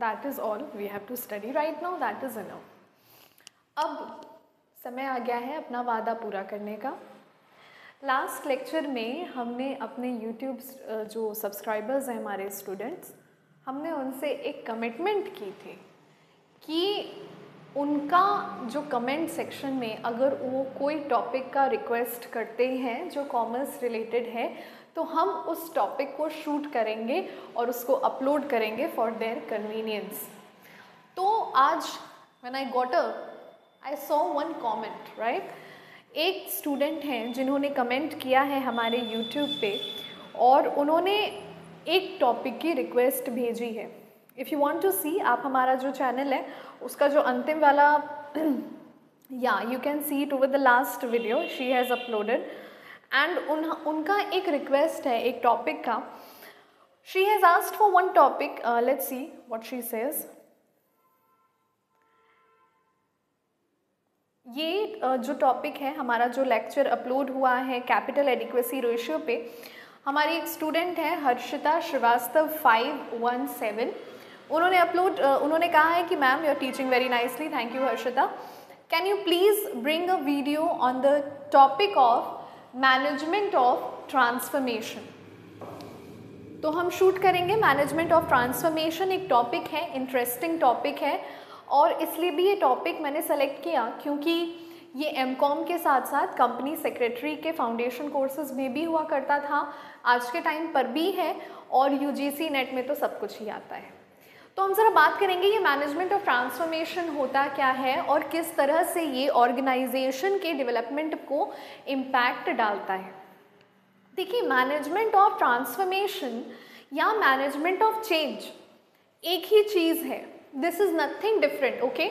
That is all we have to study right now that is enough अब समय आ गया है अपना वादा पूरा करने का। लास्ट लेक्चर में हमने अपने यूट्यूब जो सब्सक्राइबर्स हैं हमारे स्टूडेंट्स हमने उनसे एक कमिटमेंट की थी कि उनका जो कमेंट सेक्शन में अगर वो कोई टॉपिक का रिक्वेस्ट करते हैं, जो कॉमर्स रिलेटेड है तो हम उस टॉपिक को शूट करेंगे और उसको अपलोड करेंगे फॉर देयर कन्वीनियंस तो आज when I got a I saw one comment right एक स्टूडेंट हैं जिन्होंने कमेंट किया है हमारे यूट्यूब पे और उन्होंने एक टॉपिक की रिक्वेस्ट भेजी है. If you want to see आप हमारा जो चैनल है, उसका जो अंतिम वाला या you can see it over the last video she has uploaded and उन उनका एक रिक्वेस्ट है एक टॉपिक का। She has asked for one topic let's see what she says ये uh, जो टॉपिक है हमारा जो लेक्चर अपलोड हुआ है कैपिटल एडिक्वेसी रेशियो पे हमारी एक स्टूडेंट है Harshita Srivastava five one seven उन्होंने अपलोड उन्होंने कहा है कि ma'am you are teaching very nicely thank you Harshita. Can you please bring a video on the topic of management of transformation तो हम शूट करेंगे मैनेजमेंट ऑफ़ ट्रांसफॉर्मेशन एक topic है इंटरेस्टिंग टॉपिक है, और इसलिए भी ये टॉपिक मैंने सेलेक्ट किया क्योंकि ये एम कॉम के साथ साथ कंपनी सेक्रेटरी के फाउंडेशन कोर्सेज में भी हुआ करता था, आज के टाइम पर भी है, और यूजीसी नेट में तो सब कुछ ही आता है। तो हम ज़रा बात करेंगे ये मैनेजमेंट ऑफ़ ट्रांसफॉर्मेशन होता क्या है और किस तरह से ये ऑर्गेनाइजेशन के डेवलपमेंट को इम्पैक्ट डालता है। देखिए मैनेजमेंट ऑफ़ ट्रांसफॉर्मेशन या मैनेजमेंट ऑफ़ चेंज एक ही चीज़ है। This is nothing different okay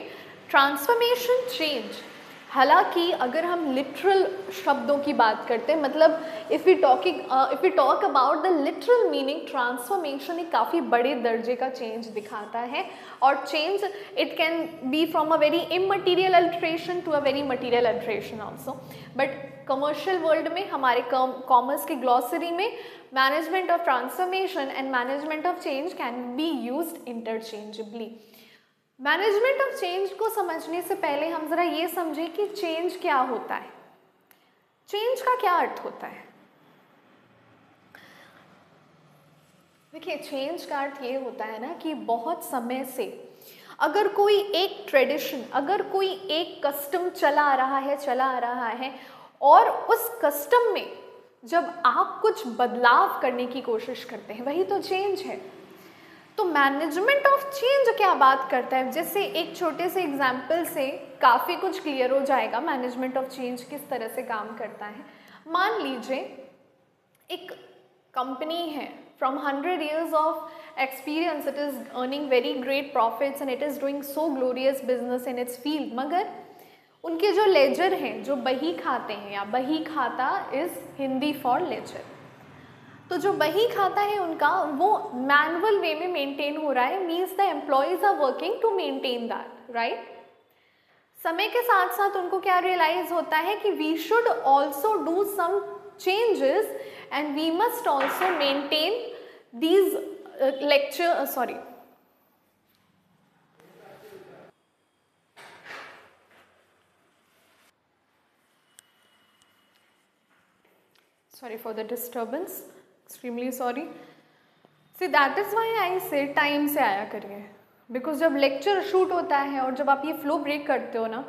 transformation change हालाँकि अगर हम लिटरल शब्दों की बात करते हैं मतलब if we talking if we talk about the literal meaning transformation एक काफ़ी बड़े दर्जे का चेंज दिखाता है। और change it can be from a very immaterial alteration to a very material alteration also but commercial world में, हमारे कॉमर्स की ग्लॉसरी में management of transformation and management of change can be use interchangeably management of change को समझने से पहले हम ज़रा ये समझें कि चेंज क्या होता है। चेंज का क्या अर्थ होता है? देखिए चेंज का अर्थ ये होता है ना कि बहुत समय से अगर कोई एक ट्रेडिशन अगर कोई एक कस्टम चला आ रहा है, चला आ रहा है और उस कस्टम में जब आप कुछ बदलाव करने की कोशिश करते हैं, वही तो चेंज है। तो मैनेजमेंट ऑफ़ चेंज क्या बात करता है? जैसे एक छोटे से एग्ज़ाम्पल से काफ़ी कुछ क्लियर हो जाएगा मैनेजमेंट ऑफ़ चेंज किस तरह से काम करता है। मान लीजिए, एक कंपनी है from hundred years of experience it is earning very great profits and it is doing so glorious business in its field मगर उनके जो लेजर हैं, जो बही खाते हैं या बही खाता इज़ हिंदी फॉर लेजर तो जो बही खाता है उनका, वो मैनुअल वे में मेंटेन हो रहा है means the employees are working to maintain that right समय के साथ साथ उनको क्या रियलाइज़ होता है कि we should also do some changes and we must also maintain these lecture sorry sorry for the disturbance. Extremely sorry see that is why I say time से आया करिए। बिकॉज़ जब लेक्चर शूट होता है और जब आप ये फ्लो ब्रेक करते हो ना,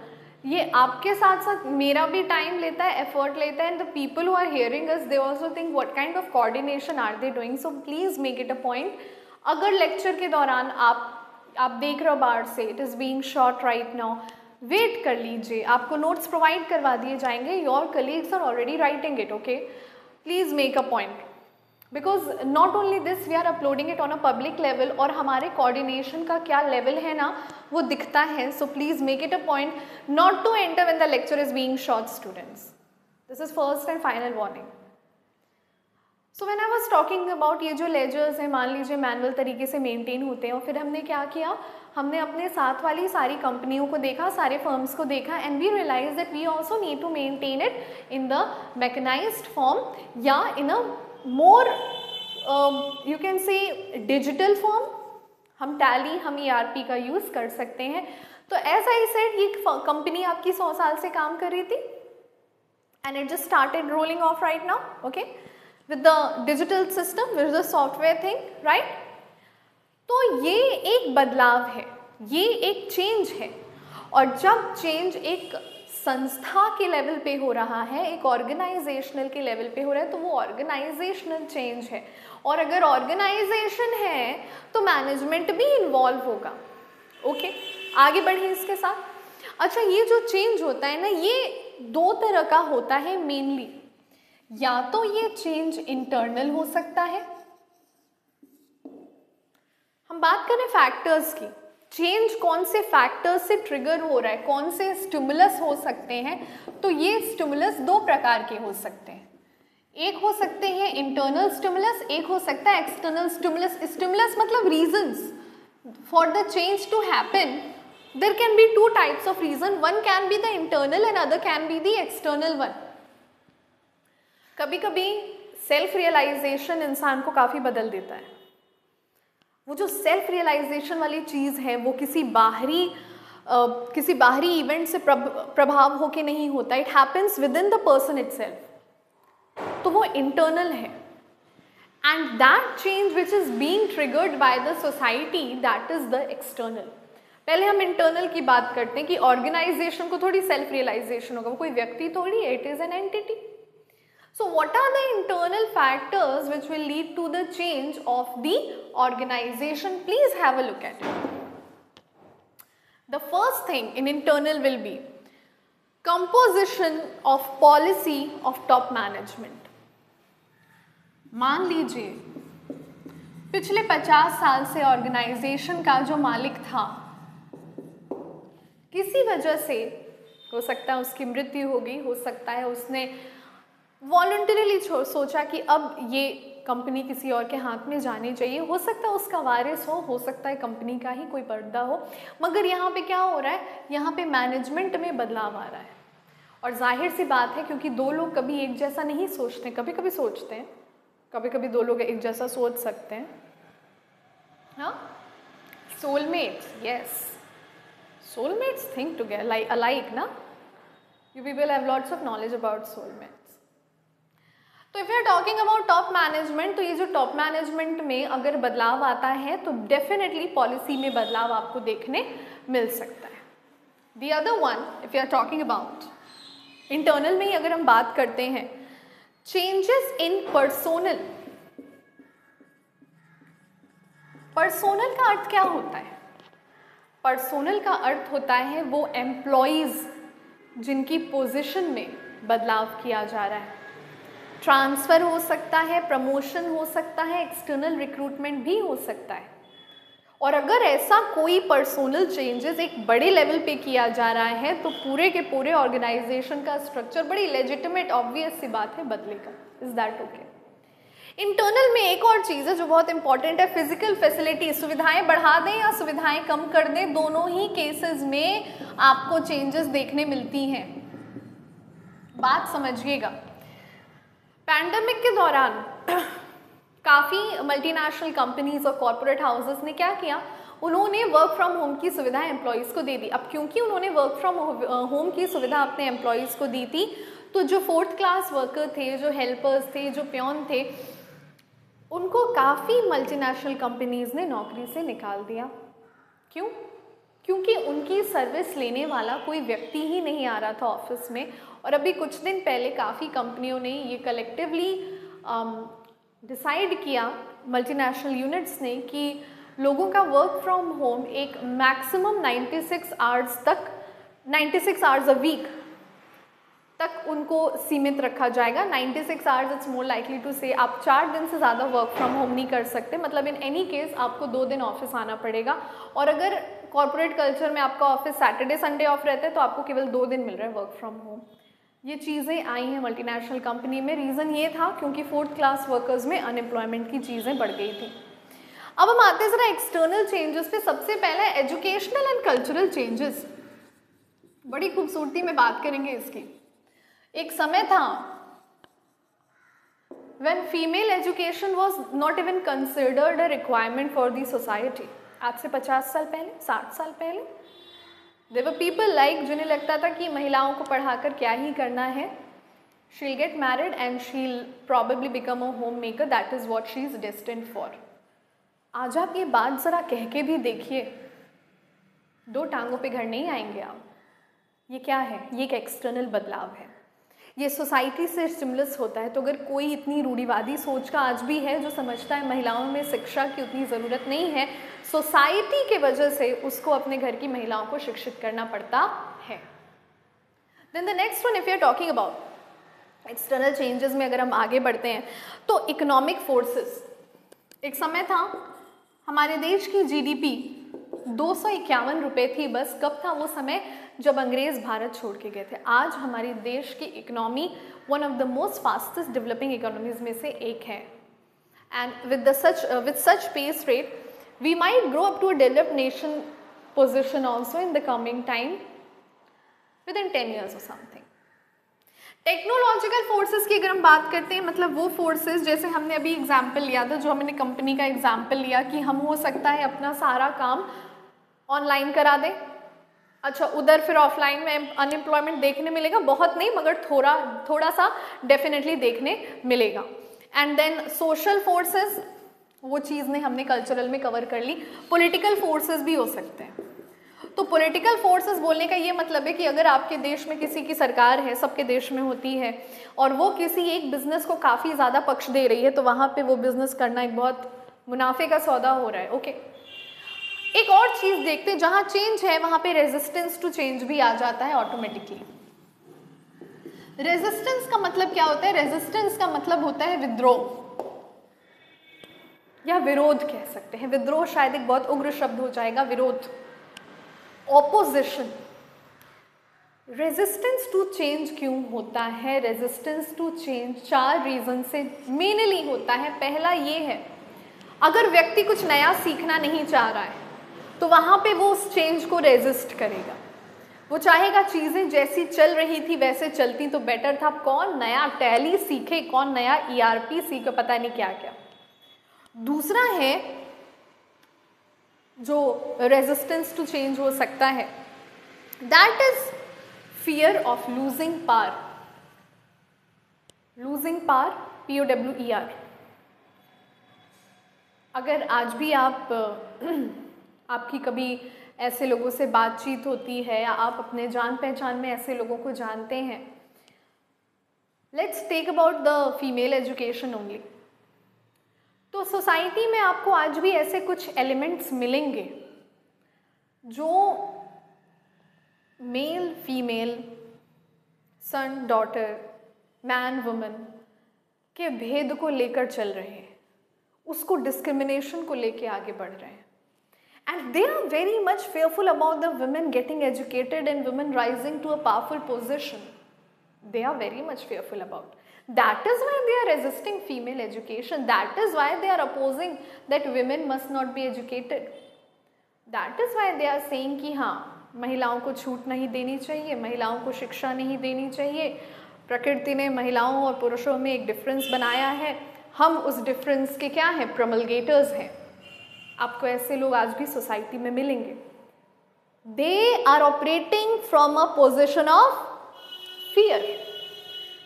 ये आपके साथ साथ मेरा भी टाइम लेता है एफर्ट लेता है and the people who are hearing us they also think what kind of coordination are they doing so please make it a point अगर लेक्चर के दौरान आप आप देख रहे हो बाहर से it is being shot right now wait कर लीजिए। आपको नोट्स प्रोवाइड करवा दिए जाएँगे your colleagues are already writing it okay please make a point because not only this we are uploading it on a public level और हमारे coordination का क्या लेवल है ना, वो दिखता है। So please make it a point not to enter when the lecture is being shot students this is first and final warning so when I was talking about ये जो लेजर्स हैं, मान लीजिए मैनुअल तरीके से मेनटेन होते हैं, और फिर हमने क्या किया? हमने अपने साथ वाली सारी कंपनियों को देखा, सारे फर्म्स को देखा and we realise that we also need to maintain it in the mechanised form या in a more you can say digital form हम टैली हम ई e का यूज़ कर सकते हैं। तो एज आई सेड ये कंपनी आपकी सौ साल से काम कर रही थी। And it just started rolling off right now okay with the digital system with the software thing right तो ये एक बदलाव है। ये एक चेंज है। और जब चेंज एक संस्था के लेवल पे हो रहा है, एक ऑर्गेनाइजेशनल के लेवल पे हो रहा है तो वो ऑर्गेनाइजेशनल चेंज है। और अगर ऑर्गेनाइजेशन है तो मैनेजमेंट भी इन्वॉल्व होगा। ओके आगे बढ़े इसके साथ। अच्छा ये जो चेंज होता है ना, ये दो तरह का होता है मेनली या तो ये चेंज इंटरनल हो सकता है। हम बात करें फैक्टर्स की। चेंज कौन से फैक्टर्स से ट्रिगर हो रहा है, कौन से स्टिमुलस हो सकते हैं तो ये स्टिमुलस दो प्रकार के हो सकते हैं। एक हो सकते हैं इंटरनल स्टिमुलस एक हो सकता है एक्सटर्नल स्टिमुलस स्टिमुलस मतलब reasons for the change to happen there can be two types of reason one can be the internal and other can be the external one कभी कभी सेल्फ रियलाइजेशन इंसान को काफ़ी बदल देता है। वो जो सेल्फ रियलाइजेशन वाली चीज़ है वो किसी बाहरी uh, किसी बाहरी इवेंट से प्रभ, प्रभाव होके नहीं होता। It happens within the person it तो वो इंटरनल है। And that change which is being triggered by the society that is the external पहले हम इंटरनल की बात करते हैं कि ऑर्गेनाइजेशन को थोड़ी सेल्फ रियलाइजेशन होगा। वो कोई व्यक्ति थोड़ी it is an entity So what are the internal factors which will lead to the change of the organization? Please have a look at it. The first thing in internal will be composition of policy of top management. मान लीजिए पिछले 50 साल से organisation का जो मालिक था किसी वजह से हो सकता है उसकी मृत्यु होगी हो सकता है उसने वॉल्टरली सोचा कि अब ये कंपनी किसी और के हाथ में जानी चाहिए। हो सकता है उसका वारिस हो हो सकता है कंपनी का ही कोई पर्दा हो। मगर यहाँ पे क्या हो रहा है? यहाँ पे मैनेजमेंट में बदलाव आ रहा है। और ज़ाहिर सी बात है, क्योंकि दो लोग कभी एक जैसा नहीं सोचते कभी कभी सोचते हैं। कभी कभी दो लोग एक जैसा सोच सकते हैं। हाँ? Soulmates yes soulmates think together like alike ना? You people have lots of knowledge about soulmate तो if you are talking about top management तो ये जो टॉप मैनेजमेंट में अगर बदलाव आता है तो डेफिनेटली पॉलिसी में बदलाव आपको देखने मिल सकता है। The other one if you are talking about internal में ही अगर हम बात करते हैं चेंजेस इन पर्सोनल पर्सोनल का अर्थ क्या होता है? पर्सोनल का अर्थ होता है वो एम्प्लॉयज़ जिनकी पोजीशन में बदलाव किया जा रहा है। ट्रांसफ़र हो सकता है, प्रमोशन हो सकता है एक्सटर्नल रिक्रूटमेंट भी हो सकता है। और अगर ऐसा कोई पर्सोनल चेंजेस एक बड़े लेवल पे किया जा रहा है तो पूरे के पूरे ऑर्गेनाइजेशन का स्ट्रक्चर बड़ी लेजिटिमेट ऑब्वियस सी बात है, बदलेगा। इज़ दैट ओके इंटरनल में एक और चीज़ है जो बहुत इंपॉर्टेंट है फ़िज़िकल फैसिलिटी सुविधाएँ बढ़ा दें या सुविधाएँ कम कर दें, दोनों ही केसेस में आपको चेंजेस देखने मिलती हैं। बात समझिएगा। पैंडमिक के दौरान काफ़ी मल्टीनेशनल कंपनीज़ और कॉरपोरेट हाउसेस ने क्या किया? उन्होंने वर्क फ्रॉम होम की सुविधा एम्प्लॉयज़ को दे दी। अब क्योंकि उन्होंने वर्क फ्रॉम होम की सुविधा अपने एम्प्लॉयज़ को दी थी तो जो फोर्थ क्लास वर्कर थे, जो हेल्पर्स थे, जो प्योन थे, उनको काफ़ी मल्टीनेशनल कंपनीज़ ने नौकरी से निकाल दिया। क्यों? क्योंकि उनकी सर्विस लेने वाला कोई व्यक्ति ही नहीं आ रहा था ऑफ़िस में और अभी कुछ दिन पहले काफ़ी कंपनियों ने ये कलेक्टिवली डिसाइड um, किया मल्टीनेशनल यूनिट्स ने कि लोगों का वर्क फ्रॉम होम एक मैक्सिमम 96 आवर्स तक 96 आवर्स अ वीक तक उनको सीमित रखा जाएगा। 96 hours it's more likely to से आप चार दिन से ज़्यादा वर्क फ्रॉम होम नहीं कर सकते। मतलब इन एनी केस आपको दो दिन ऑफ़िस आना पड़ेगा। और अगर कॉरपोरेट कल्चर में आपका ऑफ़िस सैटरडे संडे ऑफ़ रहता है तो आपको केवल दो दिन मिल रहा है वर्क फ्रॉम होम ये चीज़ें आई हैं मल्टीनेशनल कंपनी में। रीज़न ये था क्योंकि फोर्थ क्लास वर्कर्स में अनएम्प्लॉयमेंट की चीज़ें बढ़ गई थी। अब हम आते हैं ज़रा एक्सटर्नल चेंजेस पे। सबसे पहले एजुकेशनल एंड कल्चरल चेंजेस बड़ी खूबसूरती में बात करेंगे इसकी। एक समय था when female education was not even considered a requirement for the society आज से पचास साल पहले, साठ साल पहले। देवर पीपल लाइक जिन्हें लगता था कि महिलाओं को पढ़ाकर क्या ही करना है। She'll get married and she'll probably become a home maker that is what she is destined for आज आप ये बात ज़रा कह के भी देखिए। दो टांगों पे घर नहीं आएँगे आप। ये क्या है? ये एक एक्सटर्नल बदलाव है। ये सोसाइटी से स्टिमुलस होता है। तो अगर कोई इतनी रूढ़ीवादी सोच का आज भी है जो समझता है महिलाओं में शिक्षा की उतनी ज़रूरत नहीं है, सोसाइटी के वजह से उसको अपने घर की महिलाओं को शिक्षित करना पड़ता है। Then the next one if you are talking about external changes में अगर हम आगे बढ़ते हैं तो इकोनॉमिक फोर्सेस एक समय था, हमारे देश की जीडीपी दो सौ इक्यावन रुपये थी बस, कब था वो समय? जब अंग्रेज़ भारत छोड़ के गए थे। आज हमारे देश की economy one of the most fastest developing economies में से एक है। And with the such with such pace rate we might grow up to a developed nation position also in the coming time within ten years और something technological forces की अगर हम बात करते हैं मतलब वो फोर्सेस जैसे हमने अभी एग्ज़ाम्पल लिया था, जो हमने कंपनी का एग्ज़ाम्पल लिया कि हम हो सकता है अपना सारा काम ऑनलाइन करा दें। अच्छा उधर फिर ऑफलाइन में अनएम्प्लॉयमेंट देखने मिलेगा? बहुत नहीं, मगर थोड़ा थोड़ा सा डेफिनेटली देखने मिलेगा। एंड देन सोशल फोर्सेस वो चीज़ ने हमने कल्चरल में कवर कर ली। पॉलिटिकल फोर्सेस भी हो सकते हैं। तो पॉलिटिकल फोर्सेस बोलने का ये मतलब है कि अगर आपके देश में किसी की सरकार है, सबके देश में होती है, और वो किसी एक बिज़नेस को काफ़ी ज़्यादा पक्ष दे रही है तो वहाँ पे वो बिज़नेस करना एक बहुत मुनाफे का सौदा हो रहा है। Okay okay. एक और चीज़ देखते हैं, जहाँ चेंज है, वहाँ पे रेजिस्टेंस टू चेंज भी आ जाता है ऑटोमेटिकली रेजिस्टेंस का मतलब क्या होता है? रेजिस्टेंस का मतलब होता है विद्रोह. या विरोध कह सकते हैं. विद्रोह शायद एक बहुत उग्र शब्द हो जाएगा, विरोध. ऑपोजिशन रेजिस्टेंस टू चेंज क्यों होता है? रेजिस्टेंस टू चेंज चार रीजन से मेनली होता है. पहला ये है, अगर व्यक्ति कुछ नया सीखना नहीं चाह रहा है तो वहाँ पे वो उस चेंज को रेजिस्ट करेगा। वो चाहेगा चीज़ें जैसी चल रही थी, वैसे चलती तो बेटर था। कौन नया टैली सीखे, कौन नया ईआरपी e सीखे, पता नहीं क्या क्या। दूसरा है, जो रेजिस्टेंस टू चेंज हो सकता है। That is fear of losing power losing power P O W E R अगर आज भी आप आपकी कभी ऐसे लोगों से बातचीत होती है या आप अपने जान पहचान में ऐसे लोगों को जानते हैं? Let's talk about the female education only तो सोसाइटी में आपको आज भी ऐसे कुछ एलिमेंट्स मिलेंगे जो male female son daughter man woman के भेद को लेकर चल रहे हैं। उसको डिस्क्रिमिनेशन को लेकर आगे बढ़ रहे हैं। And they are very much fearful about the women getting educated and women rising to a powerful position. They are very much fearful about. That is why they are resisting female education. That is why they are opposing that women must not be educated. That is why they are saying कि हाँ महिलाओं को छूट नहीं देनी चाहिए महिलाओं को शिक्षा नहीं देनी चाहिए प्रकृति ने महिलाओं और पुरुषों में एक डिफरेंस बनाया है हम उस डिफरेंस के क्या हैं प्रमलगेटर्स हैं आपको ऐसे लोग आज भी सोसाइटी में मिलेंगे। They are operating from a position of fear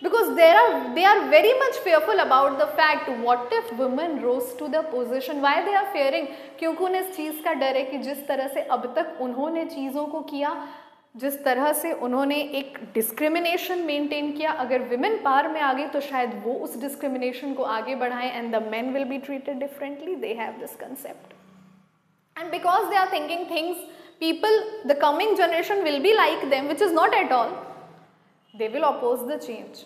because there are they are very much fearful about the fact what if women rose to the position why they are fearing क्योंकि उन्हें इस चीज़ का डर है कि जिस तरह से अब तक उन्होंने चीज़ों को किया, जिस तरह से उन्होंने एक डिस्क्रिमिनेशन मेंटेन किया, अगर विमेन पार में आ गई तो शायद वो उस डिस्क्रिमिनेशन को आगे बढ़ाएँ and the man will be treated differently they have this concept and because they are thinking things, people, the coming generation will be like them, which is not at all. They will oppose the change.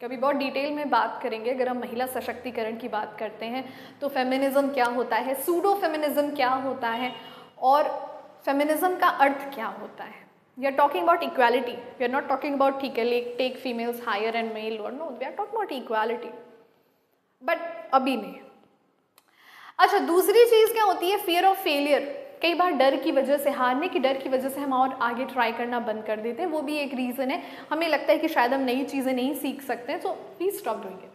कभी बहुत detail में बात करेंगे, अगर हम महिला सशक्तिकरण की बात करते हैं तो फेमिनिज्म क्या होता है सूडो फेमिनिज्म क्या होता है, और फेमिनिज्म का अर्थ क्या होता है? We are talking about equality we are not talking about ठीक है let take females higher and male और no we are talking about equality but अभी नहीं. अच्छा दूसरी चीज़ क्या होती है? फियर ऑफ़ फेलियर कई बार डर की वजह से, हारने की डर की वजह से हम और आगे ट्राई करना बंद कर देते हैं। वो भी एक रीज़न है। हमें लगता है कि शायद हम नई चीज़ें नहीं सीख सकते हैं so please stop doing it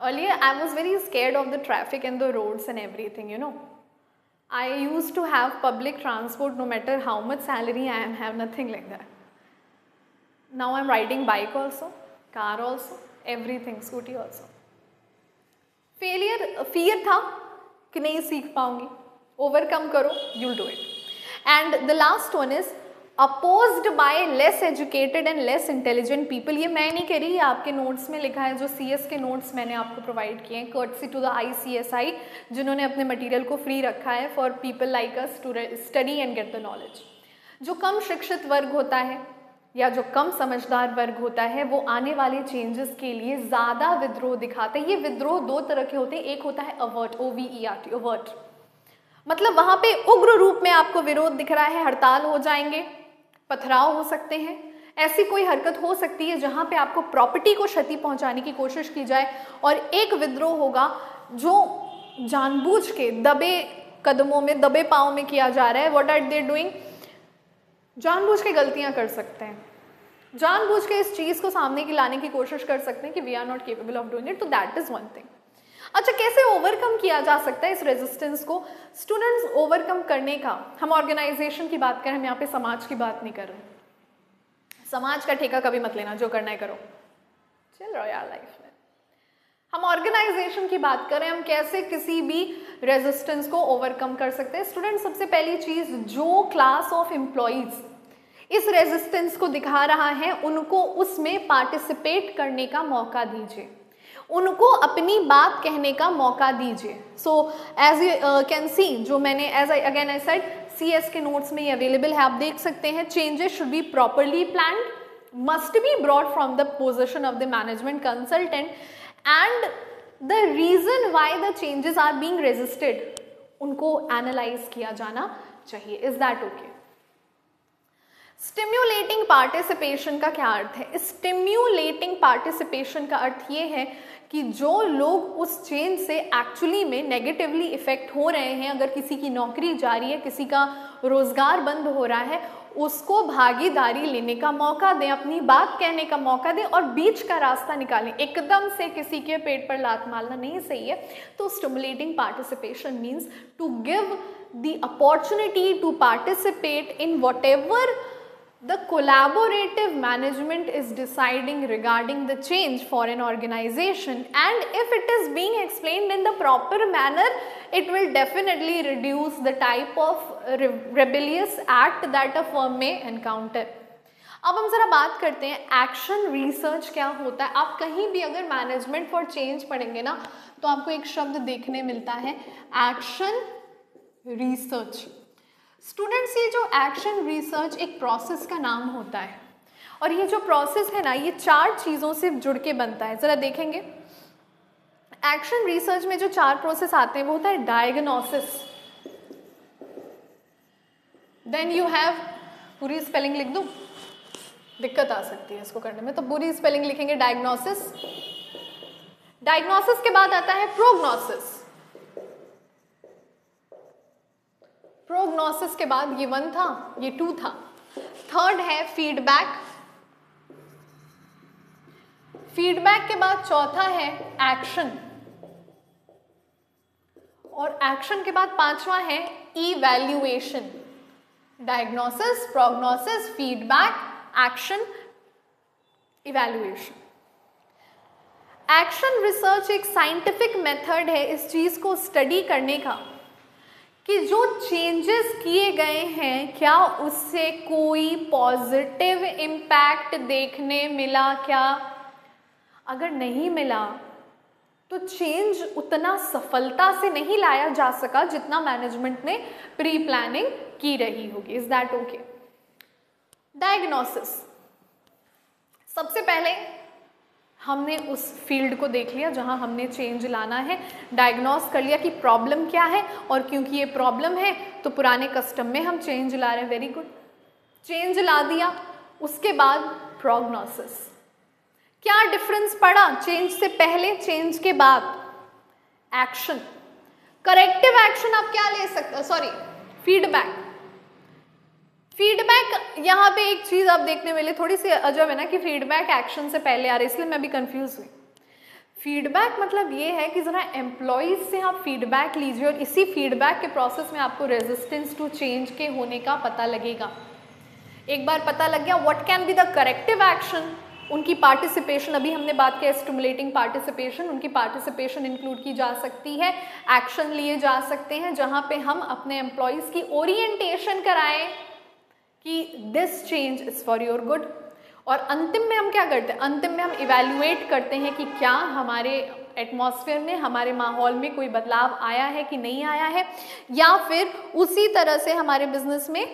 earlier I was very scared of the traffic and the roads and everything you know I use to have public transport no matter how much salary I am have nothing like that now I am riding bike also car also everything scooty also failure fear था कि नहीं सीख पाऊँगी। Overcome करो you'll do it and the last one is opposed by less educated and less intelligent people ये मैं नहीं कह रही आपके नोट्स में लिखा है, जो सी एस के नोट्स मैंने आपको प्रोवाइड किए हैं courtesy to the I C S I जिन्होंने अपने मटीरियल को फ्री रखा है for people like us to study and get the knowledge जो कम शिक्षित वर्ग होता है या जो कम समझदार वर्ग होता है, वो आने वाले चेंजेस के लिए ज़्यादा विद्रोह दिखाते हैं। ये विद्रोह दो तरह के होते हैं। एक होता है overt O V E R T overt मतलब वहाँ पे उग्र रूप में आपको विरोध दिख रहा है, हड़ताल हो जाएँगे, पथराव हो सकते हैं। ऐसी कोई हरकत हो सकती है जहाँ पे आपको प्रॉपर्टी को क्षति पहुँचाने की कोशिश की जाए और एक विद्रोह होगा जो जानबूझ के दबे कदमों में, दबे पाँव में किया जा रहा है। वॉट आर दे डूइंग जानबूझ के गलतियाँ कर सकते हैं। जानबूझ के इस चीज़ को सामने की लाने की कोशिश कर सकते हैं कि we are not capable of doing it तो दैट इज़ वन थिंग अच्छा कैसे ओवरकम किया जा सकता है इस रेजिस्टेंस को? स्टूडेंट्स ओवरकम करने का, हम ऑर्गेनाइजेशन की बात करें, हम यहाँ पे समाज की बात नहीं कर रहे समाज का ठेका कभी मत लेना, जो करना है करो। चल रहा यार लाइफ में हम ऑर्गेनाइजेशन की बात करें, हम कैसे किसी भी रेजिस्टेंस को ओवरकम कर सकते हैं? स्टूडेंट सबसे पहली चीज़ जो क्लास ऑफ़ एम्प्लॉयज़ इस रेजिस्टेंस को दिखा रहा है, उनको उसमें पार्टिसिपेट करने का मौका दीजिए। उनको अपनी बात कहने का मौका दीजिए। So as you can see जो मैंने as I again I said C S के नोट्स में ये अवेलेबल है, आप देख सकते हैं changes should be properly plan must be broad from the position of the management consultant and the reason why the changes are being resisted उनको analyse किया जाना चाहिए। Is that okay stimulating participation का क्या अर्थ है? स्टिम्यूलेटिंग पार्टिसिपेशन का अर्थ ये है कि जो लोग उस चेंज से एक्चुअली में नेगेटिवली इफ़ेक्ट हो रहे हैं, अगर किसी की नौकरी जा रही है, किसी का रोज़गार बंद हो रहा है, उसको भागीदारी लेने का मौका दें, अपनी बात कहने का मौका दें और बीच का रास्ता निकालें। एकदम से किसी के पेट पर लात मारना नहीं सही है। तो stimulating participation means to give the opportunity to participate in whatever the collaborative management is deciding regarding the change for an organisation and if it is being explain in the proper manner it will definitely reduce the type of re, rebellious act that a firm may encounter. अब हम ज़रा बात करते हैं action research क्या होता है? आप कहीं भी अगर मैनेजमेंट फॉर चेंज पढ़ेंगे ना तो आपको एक शब्द देखने मिलता है एक्शन रिसर्च स्टूडेंट्स ये जो एक्शन रिसर्च एक प्रोसेस का नाम होता है। और ये जो प्रोसेस है ना, ये चार चीज़ों से जुड़ के बनता है। ज़रा देखेंगे। एक्शन रिसर्च में जो चार प्रोसेस आते हैं, वो होता है डायग्नोसिस देन यू हैव पूरी स्पेलिंग लिख दूँ? दिक्कत आ सकती है इसको करने में। तो पूरी स्पेलिंग लिखेंगे डायग्नोसिस डायग्नोसिस के बाद आता है प्रोग्नोसिस प्रोग्नोसिस के बाद ये वन था, ये टू था. थर्ड है फीडबैक फीडबैक के बाद चौथा है एक्शन और एक्शन के बाद पांचवा है evaluation diagnosis prognosis feedback action evaluation action research एक साइंटिफिक मेथड है इस चीज़ को स्टडी करने का कि जो चेंजेस किए गए हैं, क्या उससे कोई पॉजिटिव इम्पैक्ट देखने मिला क्या? अगर नहीं मिला तो चेंज उतना सफलता से नहीं लाया जा सका जितना मैनेजमेंट ने प्री प्लानिंग की रही होगी। इज़ दैट ओके डायग्नोसिस सबसे पहले हमने उस फ़ील्ड को देख लिया जहाँ हमने चेंज लाना है डायग्नोस कर लिया कि प्रॉब्लम क्या है, और क्योंकि ये प्रॉब्लम है तो पुराने कस्टम में हम चेंज ला रहे हैं। वेरी गुड चेंज ला दिया, उसके बाद प्रोग्नोसिस क्या डिफरेंस पड़ा चेंज से पहले चेंज के बाद? एक्शन करेक्टिव एक्शन आप क्या ले सकते सॉरी फीडबैक फीडबैक यहाँ पे एक चीज़ आप देखने मिले, थोड़ी सी अजब है ना कि फीडबैक एक्शन से पहले आ रही इसलिए मैं भी कंफ्यूज हुई। फीडबैक मतलब ये है कि ज़रा एम्प्लॉयज़ से आप फीडबैक लीजिए और इसी फीडबैक के प्रोसेस में आपको रेजिस्टेंस टू चेंज के होने का पता लगेगा। एक बार पता लग गया what can be the corrective action उनकी पार्टिसिपेशन अभी हमने बात किया स्टिमुलेटिंग पार्टिसिपेशन उनकी पार्टिसिपेशन इंक्लूड की जा सकती है एक्शन लिए जा सकते हैं, जहाँ पे हम अपने एम्प्लॉयज़ की ओरिएंटेशन कराएँ कि this change is for your good और अंतिम में हम क्या करते हैं? अंतिम में हम इवेल्युएट करते हैं कि क्या हमारे एटमॉस्फेयर में, हमारे माहौल में कोई बदलाव आया है कि नहीं आया है, या फिर उसी तरह से हमारे बिज़नेस में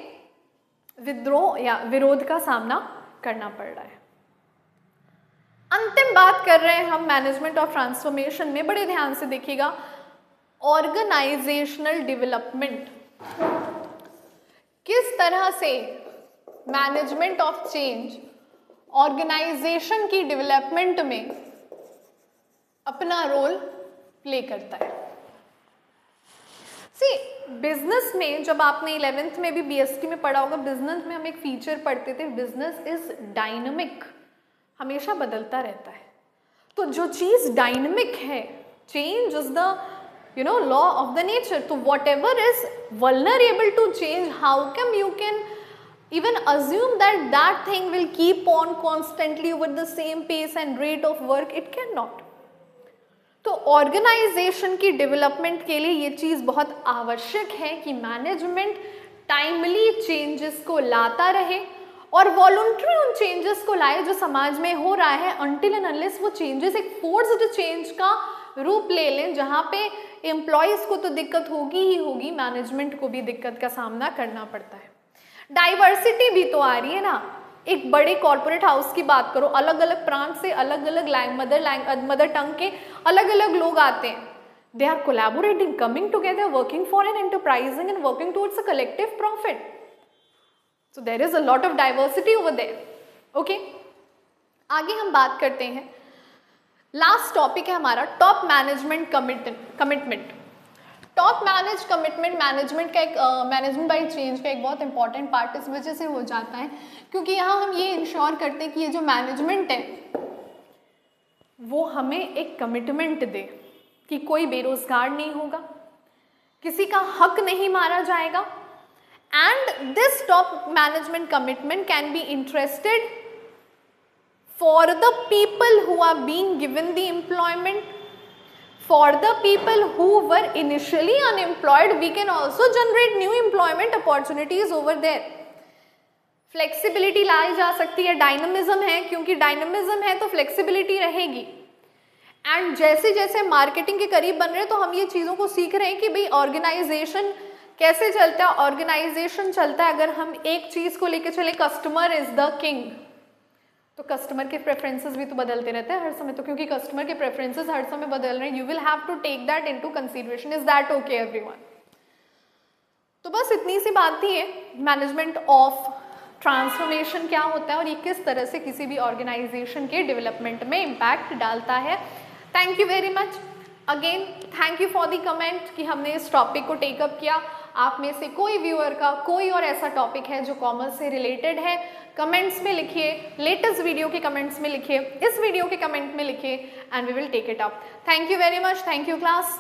विद्रोह या विरोध का सामना करना पड़ रहा है। अंतिम बात कर रहे हैं हम मैनेजमेंट ऑफ़ ट्रांसफॉर्मेशन में, बड़े ध्यान से देखिएगा। ऑर्गेनाइजेशनल डेवलपमेंट किस तरह से मैनेजमेंट ऑफ़ चेंज ऑर्गेनाइजेशन की डेवलपमेंट में अपना रोल प्ले करता है? सी बिज़नेस में जब आपने इलेवेंथ में भी बीएसटी में पढ़ा होगा बिज़नेस में हम एक फीचर पढ़ते थे बिज़नेस इज़ डायनमिक हमेशा बदलता रहता है। तो जो चीज़ डायनमिक है change is the you know law of the nature तो whatever is vulnerable to change how come you can even assume that that thing will keep on constantly with the same pace and rate of work? It cannot. तो organisation की development के लिए ये चीज़ बहुत आवश्यक है कि मैनेजमेंट टाइमली चेंजेस को लाता रहे। और वॉलंटरी उन चेंजेस को लाए जो समाज में हो रहा है अनटिल एंड अनलेस वो चेंजेस एक फोर्स्ड चेंज का रूप ले लें, जहाँ पे एम्प्लॉयज़ को तो दिक्कत होगी ही होगी मैनेजमेंट को भी दिक्कत का सामना करना पड़ता है। डाइवर्सिटी भी तो आ रही है ना। एक बड़े कॉरपोरेट हाउस की बात करो अलग अलग प्रांत से अलग अलग language mother language mother tongue के अलग अलग लोग आते हैं। They are collaborating coming together working for an enterprising and working towards a collective profit so there is a lot of diversity over there okay आगे हम बात करते हैं। लास्ट टॉपिक है हमारा top management commitment top manage commitment management का एक management by change का एक बहुत इंपॉर्टेंट पार्ट इस वजह से हो जाता है, क्योंकि यहाँ हम ये इंश्योर करते हैं कि ये जो मैनेजमेंट है, वो हमें एक कमिटमेंट दे कि कोई बेरोजगार नहीं होगा, किसी का हक नहीं मारा जाएगा and this top management commitment can be interested for the people who are being given the employment for the people who were initially unemployed, we can also generate new employment opportunities over there. Flexibility लाई जा सकती है डायनमिज्म है, क्योंकि डायनमिज्म है तो flexibility रहेगी। And जैसे जैसे मार्केटिंग के करीब बन रहे हैं तो हम ये चीज़ों को सीख रहे हैं कि भाई ऑर्गेनाइजेशन कैसे चलता है? ऑर्गेनाइजेशन चलता है। अगर हम एक चीज़ को लेकर चले कस्टमर इज़ द किंग तो कस्टमर के प्रेफरेंसेस भी तो बदलते रहते हैं हर समय। तो क्योंकि कस्टमर के प्रेफरेंसेस हर समय बदल रहे हैं you will have to take that into consideration is that okay everyone तो बस इतनी सी बात थी मैनेजमेंट ऑफ़ ट्रांसफॉर्मेशन क्या होता है और ये किस तरह से किसी भी ऑर्गेनाइजेशन के डेवलपमेंट में इम्पैक्ट डालता है। Thank you very much again thank you for the comment कि हमने इस टॉपिक को टेकअप किया। आप में से कोई व्यूअर का कोई और ऐसा टॉपिक है जो कॉमर्स से रिलेटेड है कमेंट्स में लिखिए लेटेस्ट वीडियो के कमेंट्स में लिखिए, इस वीडियो के कमेंट में लिखिए and we will take it up thank you very much thank you class